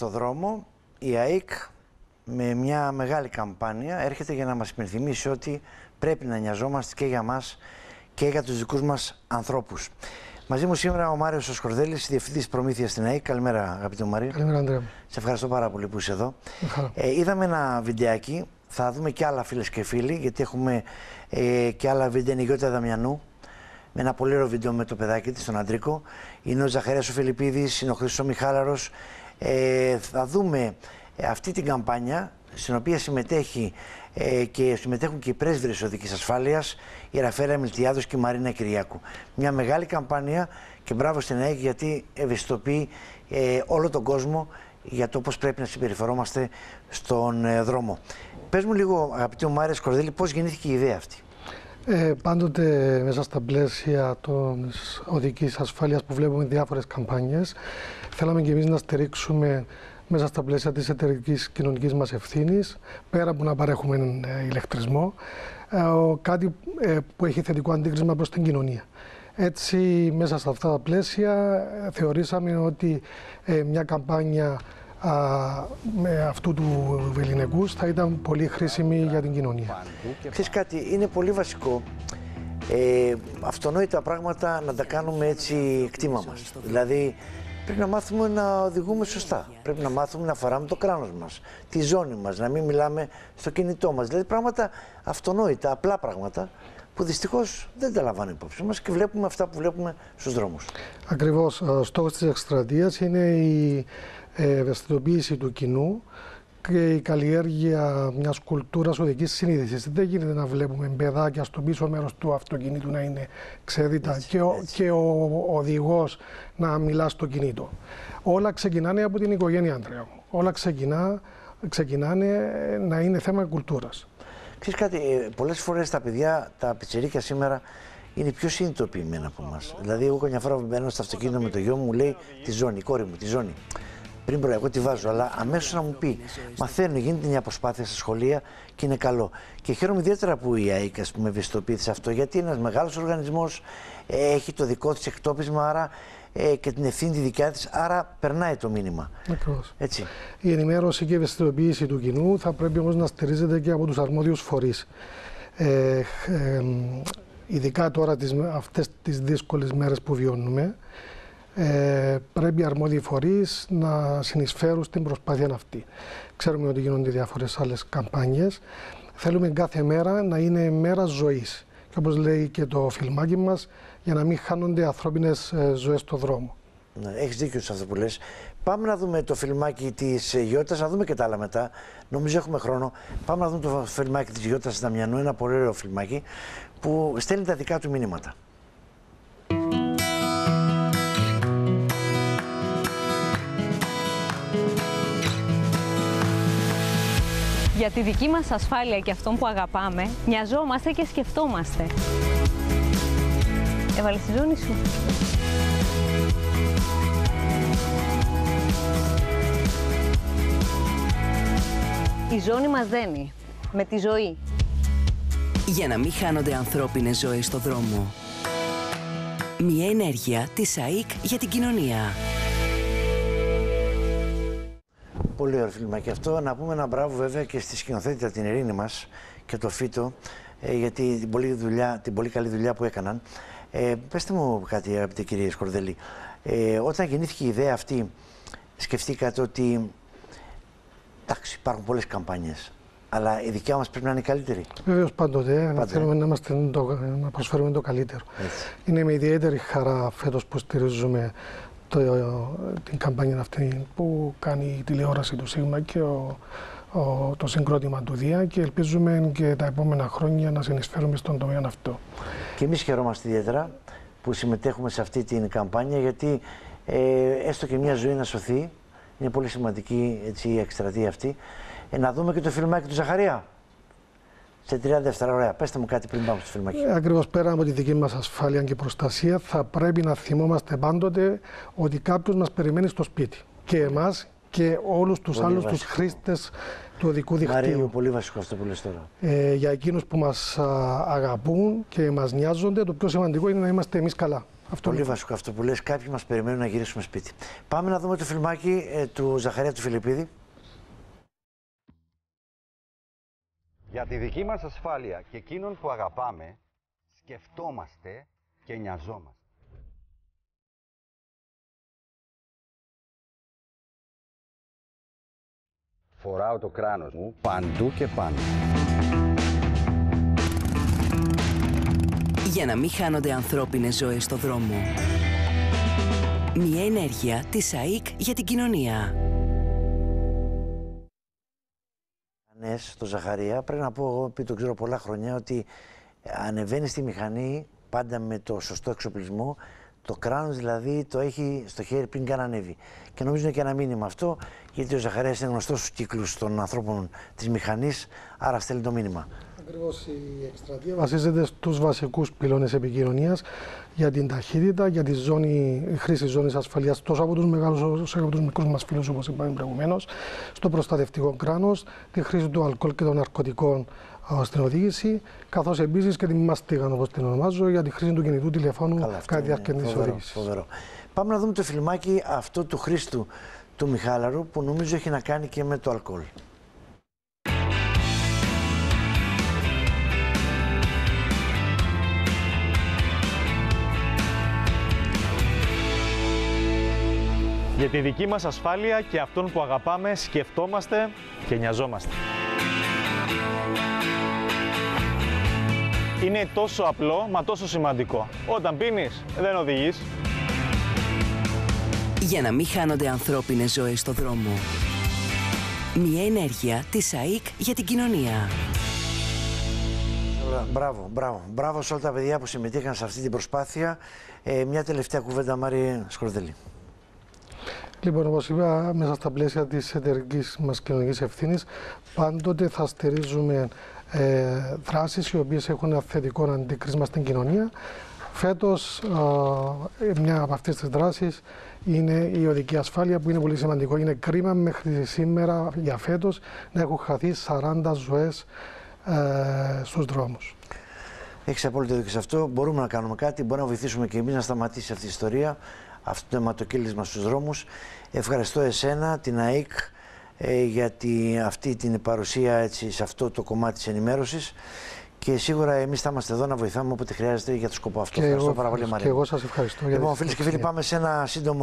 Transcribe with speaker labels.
Speaker 1: στο δρόμο η ΑΕΚ με μια μεγάλη καμπάνια έρχεται για να μας υπενθυμίσει ότι πρέπει να νοιαζόμαστε και για μας και για τους δικούς μας ανθρώπους. Μαζί μου σήμερα ο Μάριος Σκορδέλης, διευθυντής προμήθειας στην ΑΕΚ. Καλημέρα αγαπητέ μου Μαρίο.
Speaker 2: Καλημέρα Ανδρέα.
Speaker 1: Σε ευχαριστώ πάρα πολύ που είσαι εδώ. Ε, είδαμε ένα βιντεάκι, θα δούμε και άλλα φίλες και φίλοι, γιατί έχουμε ε, και άλλα βίντεο. Είναι η Γιώτα Δαμιανού, με ένα πολύ ωραίο βίντεο με το παιδάκι της, τον Αντρίκο. Είναι ο Ζαχαρίας ο Φιλιππίδης, είναι ο Χρήστος Μιχάλαρος. Ε, θα δούμε ε, αυτή την καμπάνια στην οποία συμμετέχει ε, και συμμετέχουν και οι πρέσβυρες οδικής ασφάλειας, η Ραφέρα Μιλτιάδος και η Μαρίνα Κυριάκου. Μια μεγάλη καμπάνια και μπράβο στην ΑΕΚ γιατί ευαισθητοποιεί ε, όλο τον κόσμο για το πώς πρέπει να συμπεριφερόμαστε στον ε, δρόμο. Πες μου λίγο αγαπητή μου Μάρια Σκορδέλη, πώς γεννήθηκε η ιδέα αυτή;
Speaker 2: Ε, πάντοτε μέσα στα πλαίσια της οδικής ασφάλειας που βλέπουμε διάφορες καμπάνιες θέλαμε και εμείς να στηρίξουμε μέσα στα πλαίσια της εταιρικής κοινωνικής μας ευθύνης, πέρα από να παρέχουμε ε, ηλεκτρισμό, ε, κάτι ε, που έχει θετικό αντίκρισμα προς την κοινωνία. Έτσι, μέσα σε αυτά τα πλαίσια, θεωρήσαμε ότι μια καμπάνια με αυτού του βεληνικούς θα ήταν πολύ χρήσιμη για την κοινωνία.
Speaker 1: Ξέρεις κάτι, είναι πολύ βασικό ε, αυτονόητα πράγματα να τα κάνουμε έτσι κτήμα μας. Δηλαδή, Πρέπει να μάθουμε να οδηγούμε σωστά. Πρέπει να μάθουμε να φοράμε το κράνος μας, τη ζώνη μας, να μην μιλάμε στο κινητό μας. Δηλαδή πράγματα αυτονόητα, απλά πράγματα που δυστυχώς δεν τα λαμβάνει υπόψη μας και βλέπουμε αυτά που βλέπουμε στους δρόμους.
Speaker 2: Ακριβώς. Ο στόχος της εκστρατείας είναι η ευαισθητοποίηση του κοινού και η καλλιέργεια μιας κουλτούρας οδικής συνείδησης. Δεν γίνεται να βλέπουμε παιδάκια στο πίσω μέρος του αυτοκινήτου να είναι ξέδιτα και, ο, και ο οδηγός να μιλά στο κινητό. Όλα ξεκινάνε από την οικογένεια, Αντρέα. Όλα ξεκινά, ξεκινάνε να είναι θέμα κουλτούρας.
Speaker 1: Ξέρεις κάτι, ε, πολλές φορές τα παιδιά, τα πιτσιρίκια σήμερα είναι πιο συνειδητοποιημένα από εμάς. Δηλαδή, εγώ καμιά φορά μπαίνω στο αυτοκίνητο με το γιο μου, λέει τη ζώνη, η κόρη μου, τη ζώνη πριν προ, εγώ τη βάζω, αλλά αμέσως να μου πει: Μαθαίνω, γίνεται μια προσπάθεια στα σχολεία και είναι καλό. Και χαίρομαι ιδιαίτερα που η ΑΕΚ ας πούμε, ευαισθητοποιείται σε αυτό, γιατί είναι ένας μεγάλος οργανισμός, έχει το δικό της εκτόπισμα, άρα ε, και την ευθύνη τη δικιά της, άρα περνάει το μήνυμα.
Speaker 2: Ακριβώς. Η ενημέρωση και η ευαισθητοποίηση του κοινού θα πρέπει όμως να στηρίζεται και από τους αρμόδιους φορείς. Ε, ε, ειδικά τώρα τις, αυτές τις δύσκολες μέρες που βιώνουμε, ε, πρέπει οι αρμόδιοι φορείς να συνεισφέρουν στην προσπάθεια αυτή. Ξέρουμε ότι γίνονται διάφορες άλλες καμπάνιες. Θέλουμε κάθε μέρα να είναι μέρα ζωής. Και όπως λέει και το φιλμάκι μας, για να μην χάνονται ανθρώπινες ζωές στο δρόμο.
Speaker 1: Ναι, Έχεις δίκιο σε αυτό που λες. Πάμε να δούμε το φιλμάκι της Γιώτας, να δούμε και τα άλλα μετά. Νομίζω έχουμε χρόνο. Πάμε να δούμε το φιλμάκι της Γιώτας Δαμιανού, ένα πολύ ωραίο φιλμάκι που στέλνει τα δικά του μηνύματα.
Speaker 3: Για τη δική μας ασφάλεια και αυτόν που αγαπάμε, μοιαζόμαστε και σκεφτόμαστε. Έβαλες τη ζώνη σου. Η ζώνη μας δένει. Με τη ζωή.
Speaker 4: Για να μην χάνονται ανθρώπινες ζωές στο δρόμο. Μια ενέργεια της ΑΕΚ για την κοινωνία.
Speaker 1: Πολύ ωραίο φίλμα και αυτό. Να πούμε ένα μπράβο βέβαια και στη σκηνοθέτητα την Ειρήνη μας και το Φίτο ε, γιατί την πολύ, δουλειά, την πολύ καλή δουλειά που έκαναν. Ε, πέστε μου κάτι αγαπητή κυρία Σκορδέλη. Ε, όταν γεννήθηκε η ιδέα αυτή σκεφτήκατε ότι εντάξει υπάρχουν πολλές καμπάνιες αλλά η δικιά μας πρέπει να είναι καλύτερη;
Speaker 2: Βεβαίως πάντοτε. Να θέλουμε να, είμαστε να προσφέρουμε το καλύτερο. Έτσι. Είναι με ιδιαίτερη χαρά φέτος που στηρίζουμε το, την καμπάνια αυτή που κάνει η τηλεόραση του ΣΥΓΜΑ και ο, ο, το συγκρότημα του ΔΙΑ και ελπίζουμε και τα επόμενα χρόνια να συνεισφέρουμε στον τομέα αυτό.
Speaker 1: Και εμείς χαιρόμαστε ιδιαίτερα που συμμετέχουμε σε αυτή την καμπάνια γιατί ε, έστω και μια ζωή να σωθεί, είναι πολύ σημαντική έτσι, η εκστρατεία αυτή. Ε, να δούμε και το φιλμάκι του Ζαχαρία σε 30 δεύτερα. Ωραία, πέστε μου κάτι πριν πάμε στο φιλμάκι.
Speaker 2: Ε, Ακριβώς πέρα από τη δική μας ασφάλεια και προστασία, θα πρέπει να θυμόμαστε πάντοτε ότι κάποιος μας περιμένει στο σπίτι. Και εμάς και όλους τους άλλους τους χρήστες του οδικού δικτύου.
Speaker 1: Μαρία, πολύ βασικό αυτό που λες τώρα.
Speaker 2: Ε, για εκείνους που μας αγαπούν και μας νοιάζονται, το πιο σημαντικό είναι να είμαστε εμείς καλά. Αυτό
Speaker 1: Πολύ
Speaker 2: είναι.
Speaker 1: βασικό αυτό που λες. Κάποιοι μας περιμένουν να γυρίσουμε σπίτι. Πάμε να δούμε το φιλμάκι ε, του Ζαχαρία του Φιλιππίδη.
Speaker 5: Για τη δική μας ασφάλεια και εκείνων που αγαπάμε, σκεφτόμαστε και νοιαζόμαστε. Φοράω το κράνος μου παντού και πάνω.
Speaker 4: Για να μην χάνονται ανθρώπινες ζωές στο δρόμο. Μια ενέργεια της ΑΕΚ για την κοινωνία.
Speaker 1: Ναι, στο Ζαχαρία πρέπει να πω εγώ, επειδή το ξέρω πολλά χρόνια, ότι ανεβαίνει στη μηχανή πάντα με το σωστό εξοπλισμό. Το κράνος δηλαδή το έχει στο χέρι πριν καν ανέβει. Και νομίζω είναι και ένα μήνυμα αυτό, γιατί ο Ζαχαρίας είναι γνωστός στους κύκλους των ανθρώπων της μηχανής, άρα στέλνει το μήνυμα.
Speaker 2: Ακριβώς η εκστρατεία βασίζεται στους βασικούς πυλώνες επικοινωνίας για την ταχύτητα, για τη ζώνη, η χρήση ζώνης ασφαλείας τόσο από τους μεγάλους όσο και από τους μικρούς μας φίλους όπως είπαμε προηγουμένως, στο προστατευτικό κράνος, τη χρήση του αλκοόλ και των ναρκωτικών α, στην οδήγηση, καθώς επίσης και την μαστίγα όπως την ονομάζω για τη χρήση του κινητού τηλεφώνου
Speaker 1: Καλά, αυτό
Speaker 2: κατά τη
Speaker 1: είναι
Speaker 2: διάρκεια της
Speaker 1: φοβερό,
Speaker 2: οδήγησης.
Speaker 1: φοβερό. Πάμε να δούμε το φιλμάκι αυτό του Χρήστου του Μιχάλαρου που νομίζω έχει να κάνει και με το αλκοόλ.
Speaker 6: Για τη δική μας ασφάλεια και αυτόν που αγαπάμε σκεφτόμαστε και νοιαζόμαστε. Είναι τόσο απλό, μα τόσο σημαντικό. Όταν πίνεις, δεν οδηγείς.
Speaker 4: Για να μην χάνονται ανθρώπινες ζωές στο δρόμο. Μια ενέργεια της ΑΕΚ για την κοινωνία.
Speaker 1: Ωραία, Μπράβο, μπράβο. Μπράβο σε όλα τα παιδιά που συμμετείχαν σε αυτή την προσπάθεια. Ε, μια τελευταία κουβέντα, Μάρη Σκορδέλη.
Speaker 2: Λοιπόν, όπως είπα, μέσα στα πλαίσια της εταιρικής μας κοινωνικής ευθύνης, πάντοτε θα στηρίζουμε ε, δράσεις οι οποίες έχουν ένα θετικό αντίκρισμα στην κοινωνία. Φέτος, α, μια από αυτές τις δράσεις είναι η οδική ασφάλεια, που είναι πολύ σημαντικό. Είναι κρίμα μέχρι σήμερα για φέτος να έχουν χαθεί 40 ζωές ε, στους δρόμους.
Speaker 1: Έχεις απόλυτο δίκιο σε αυτό. Μπορούμε να κάνουμε κάτι. Μπορούμε να βοηθήσουμε και εμείς να σταματήσει αυτή η ιστορία, αυτό το αιματοκύλισμα στους δρόμους. Ευχαριστώ εσένα, την ΑΕΚ, ε, για τη- αυτή την παρουσία έτσι, σε αυτό το κομμάτι της ενημέρωσης. Και σίγουρα εμείς θα είμαστε εδώ να βοηθάμε όποτε χρειάζεται για το σκοπό αυτό.
Speaker 2: Και
Speaker 1: Ευχαριστώ
Speaker 2: εγώ,
Speaker 1: πάρα πολύ,
Speaker 2: και
Speaker 1: Μαρία.
Speaker 2: εγώ σας ευχαριστώ. για
Speaker 1: Λοιπόν,
Speaker 2: την
Speaker 1: φίλες και φίλοι,
Speaker 2: ευκαιρία.
Speaker 1: πάμε σε ένα σύντομο